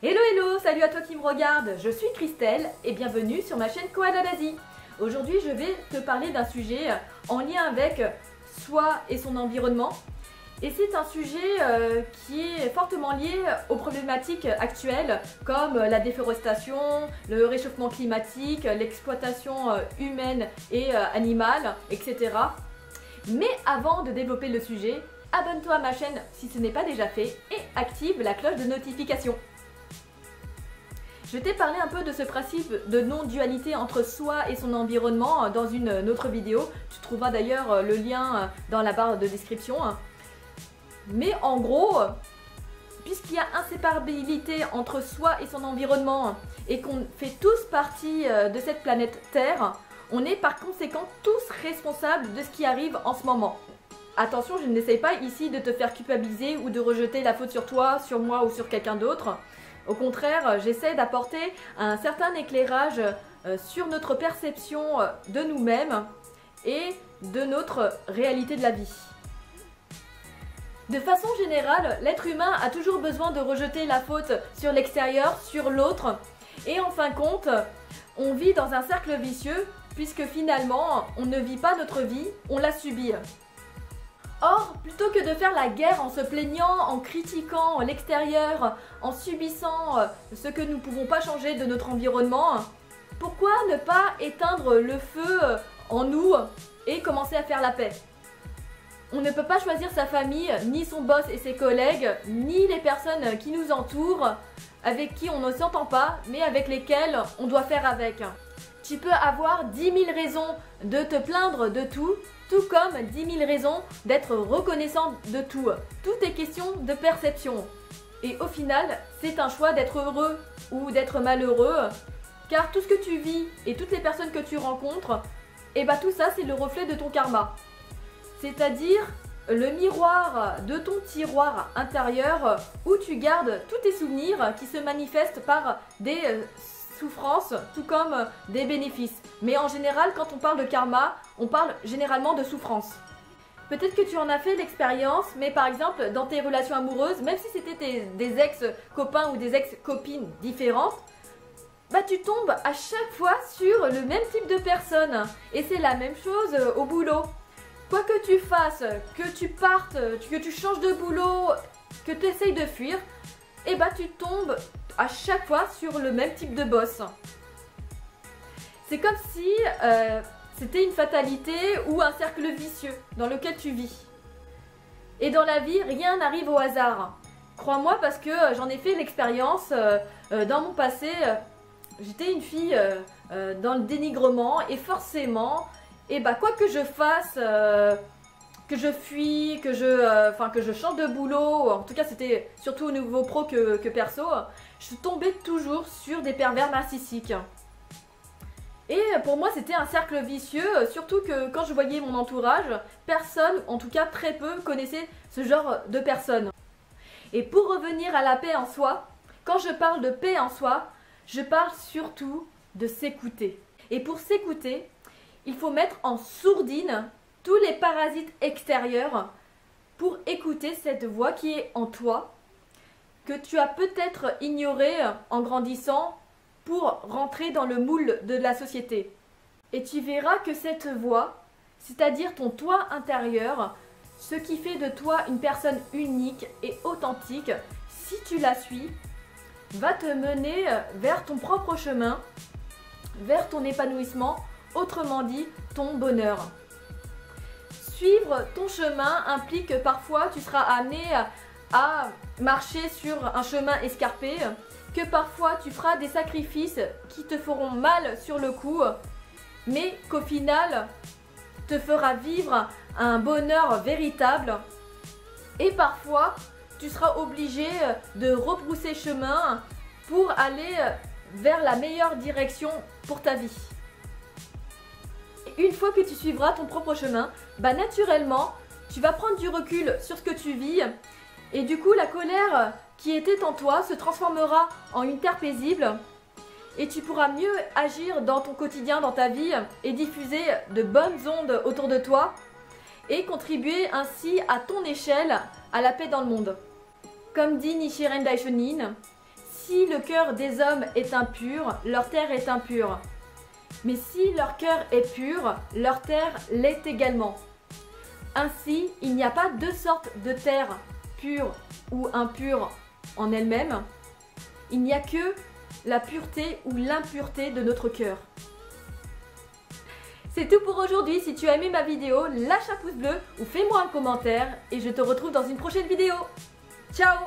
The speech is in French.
Hello hello, salut à toi qui me regarde, je suis Christelle et bienvenue sur ma chaîne Koala d'Asie. Aujourd'hui je vais te parler d'un sujet en lien avec soi et son environnement. Et c'est un sujet euh, qui est fortement lié aux problématiques actuelles comme la déforestation, le réchauffement climatique, l'exploitation euh, humaine et euh, animale, etc. Mais avant de développer le sujet, abonne-toi à ma chaîne si ce n'est pas déjà fait et active la cloche de notification. Je t'ai parlé un peu de ce principe de non-dualité entre soi et son environnement dans une autre vidéo. Tu trouveras d'ailleurs le lien dans la barre de description. Mais en gros, puisqu'il y a inséparabilité entre soi et son environnement et qu'on fait tous partie de cette planète Terre, on est par conséquent tous responsables de ce qui arrive en ce moment. Attention, je n'essaye pas ici de te faire culpabiliser ou de rejeter la faute sur toi, sur moi ou sur quelqu'un d'autre. Au contraire, j'essaie d'apporter un certain éclairage euh, sur notre perception euh, de nous-mêmes et de notre réalité de la vie. De façon générale, l'être humain a toujours besoin de rejeter la faute sur l'extérieur, sur l'autre, et en fin de compte, on vit dans un cercle vicieux puisque finalement, on ne vit pas notre vie, on la subit. Or, plutôt que de faire la guerre en se plaignant, en critiquant l'extérieur, en subissant euh, ce que nous ne pouvons pas changer de notre environnement, pourquoi ne pas éteindre le feu euh, en nous et commencer à faire la paix? On ne peut pas choisir sa famille, ni son boss et ses collègues, ni les personnes qui nous entourent, avec qui on ne s'entend pas, mais avec lesquelles on doit faire avec. Tu peux avoir 10 000 raisons de te plaindre de tout, tout comme 10 000 raisons d'être reconnaissant de tout. Tout est question de perception. Et au final, c'est un choix d'être heureux ou d'être malheureux, car tout ce que tu vis et toutes les personnes que tu rencontres, et eh bah tout ça c'est le reflet de ton karma. C'est-à-dire le miroir de ton tiroir intérieur où tu gardes tous tes souvenirs qui se manifestent par des euh, souffrances tout comme des bénéfices. Mais en général, quand on parle de karma, on parle généralement de souffrance. Peut-être que tu en as fait l'expérience, mais par exemple, dans tes relations amoureuses, même si c'était des ex-copains ou des ex-copines différentes, bah tu tombes à chaque fois sur le même type de personne. Et c'est la même chose euh, au boulot. Quoi que tu fasses, que tu partes, que tu changes de boulot, que tu essayes de fuir, et eh bah tu tombes à chaque fois sur le même type de boss. C'est comme si euh, c'était une fatalité ou un cercle vicieux dans lequel tu vis. Et dans la vie, rien n'arrive au hasard. Crois-moi parce que euh, j'en ai fait l'expérience euh, dans mon passé. J'étais une fille dans le dénigrement et forcément, et eh bah quoi que je fasse, que je fuis, que je, euh, que je change de boulot, en tout cas c'était surtout au niveau pro que, que perso, je tombais toujours sur des pervers narcissiques. Et pour moi c'était un cercle vicieux, surtout que quand je voyais mon entourage, personne, en tout cas très peu, connaissait ce genre de personnes. Et pour revenir à la paix en soi, quand je parle de paix en soi, je parle surtout de s'écouter. Et pour s'écouter, il faut mettre en sourdine tous les parasites extérieurs pour écouter cette voix qui est en toi, que tu as peut-être ignoré en grandissant pour rentrer dans le moule de la société. Et tu verras que cette voix, c'est-à-dire ton toi intérieur, ce qui fait de toi une personne unique et authentique, si tu la suis, va te mener vers ton propre chemin, vers ton épanouissement, autrement dit ton bonheur. Suivre ton chemin implique que parfois tu seras amené à marcher sur un chemin escarpé, que parfois tu feras des sacrifices qui te feront mal sur le coup, mais qu'au final te fera vivre un bonheur véritable. Et parfois tu seras obligé de rebrousser chemin pour aller vers la meilleure direction pour ta vie une fois que tu suivras ton propre chemin, bah naturellement, tu vas prendre du recul sur ce que tu vis et du coup la colère qui était en toi se transformera en une terre paisible et tu pourras mieux agir dans ton quotidien, dans ta vie et diffuser de bonnes ondes autour de toi et contribuer ainsi à ton échelle à la paix dans le monde. Comme dit Nichiren Daishonin, si le cœur des hommes est impur, leur terre est impure. Mais si leur cœur est pur, leur terre l'est également. Ainsi, il n'y a pas deux sortes de terre, pure ou impure en elle-même. Il n'y a que la pureté ou l'impureté de notre cœur. C'est tout pour aujourd'hui. Si tu as aimé ma vidéo, lâche un pouce bleu ou fais-moi un commentaire et je te retrouve dans une prochaine vidéo. Ciao